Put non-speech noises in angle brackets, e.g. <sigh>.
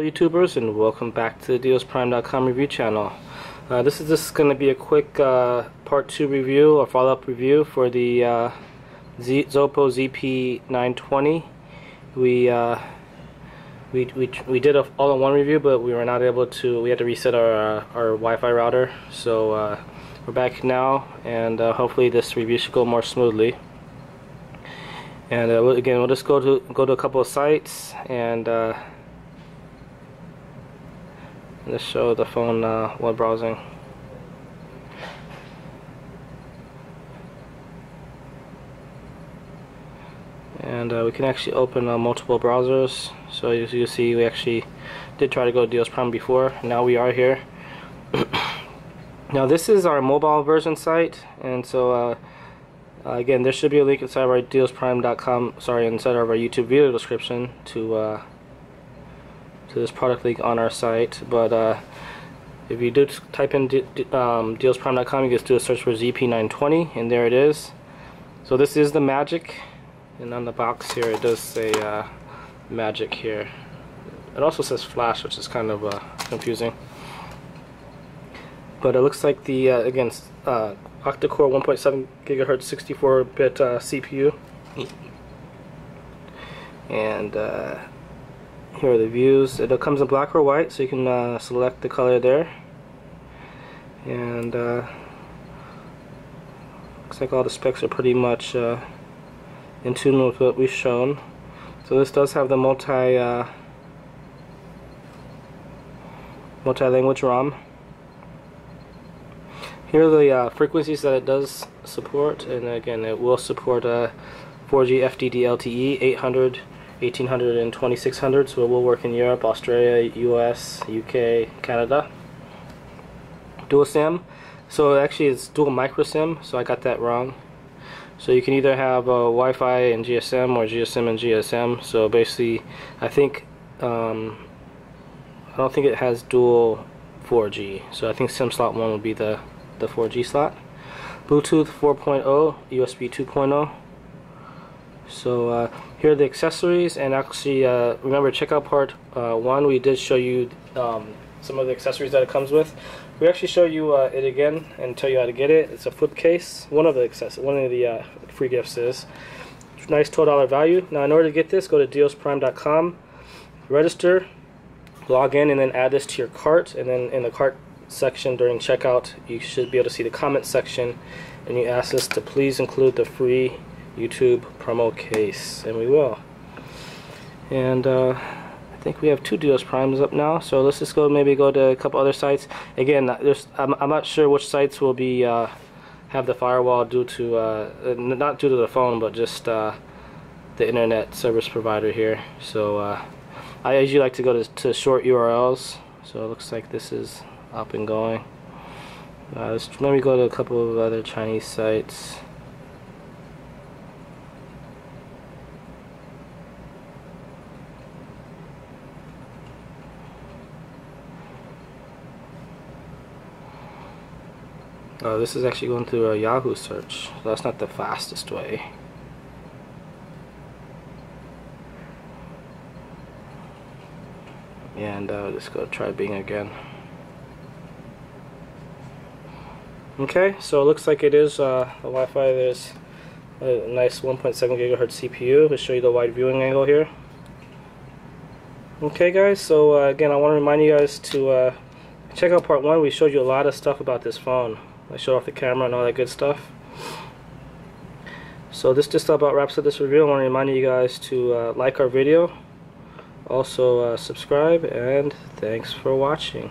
YouTubers and welcome back to the DealsPrime.com review channel. Uh, this is just going to be a quick uh, part 2 review or follow-up review for the uh, Z ZOPO ZP920. We, uh, we, we, we did a all-in-one review but we were not able to, we had to reset our, uh, our Wi-Fi router so uh, we're back now and hopefully this review should go more smoothly. And again, we'll just go to go to a couple of sites and Let's show the phone uh, web browsing. And uh, we can actually open uh, multiple browsers. So as you see, we actually did try to go to Deals Prime before. Now we are here. <coughs> now this is our mobile version site, and so uh, uh, again, there should be a link inside of our dealsprime.com. Sorry, inside of our YouTube video description to uh, to this product link on our site. But uh, if you do type in um, dealsprime.com, you just do a search for ZP920, and there it is. So this is the Magic, and on the box here it does say uh, Magic here. It also says Flash, which is kind of uh, confusing. But it looks like the, uh, again, uh, octa-core 1.7 gigahertz 64-bit uh, CPU. And uh, here are the views. It comes in black or white, so you can uh, select the color there. And uh, looks like all the specs are pretty much uh, in tune with what we've shown. So this does have the multi uh, multi-language ROM. Here are the uh, frequencies that it does support, and again, it will support 4G FDD LTE 800 1800 and 2600 so it will work in Europe, Australia, US, UK, Canada. Dual SIM. So actually it's dual micro SIM so I got that wrong. So you can either have uh, Wi-Fi and GSM or GSM and GSM. So basically I think um, I don't think it has dual 4G. So I think SIM slot 1 would be the, the 4G slot. Bluetooth 4.0, USB 2.0. So uh, here are the accessories and actually uh, remember checkout part uh, one. We did show you um, some of the accessories that it comes with. We actually show you uh, it again and tell you how to get it. It's a flip case. One of the access one of the uh, free gifts is. Nice $12 value. Now in order to get this go to dealsprime.com register log in and then add this to your cart. And then in the cart section during checkout you should be able to see the comment section and you ask us to please include the free YouTube promo case, and we will. And uh, I think we have two Deals Primes up now, so let's just go maybe go to a couple other sites. Again, there's I'm, I'm not sure which sites will be uh, have the firewall due to uh, not due to the phone, but just uh, the internet service provider here. So uh, I usually like to go to, to short URLs. So it looks like this is up and going. Uh, let's go to a couple of other Chinese sites. Uh, this is actually going through a Yahoo search. That's not the fastest way. And uh, just go try Bing again. Okay, so it looks like it is uh, a Wi-Fi. There's a nice 1.7 gigahertz CPU. Let's show you the wide viewing angle here. Okay, guys. So uh, again, I want to remind you guys to uh, check out part one. We showed you a lot of stuff about this phone. I showed off the camera and all that good stuff. So this just about wraps up this review. I want to remind you guys to uh, like our video, also uh, subscribe, and thanks for watching.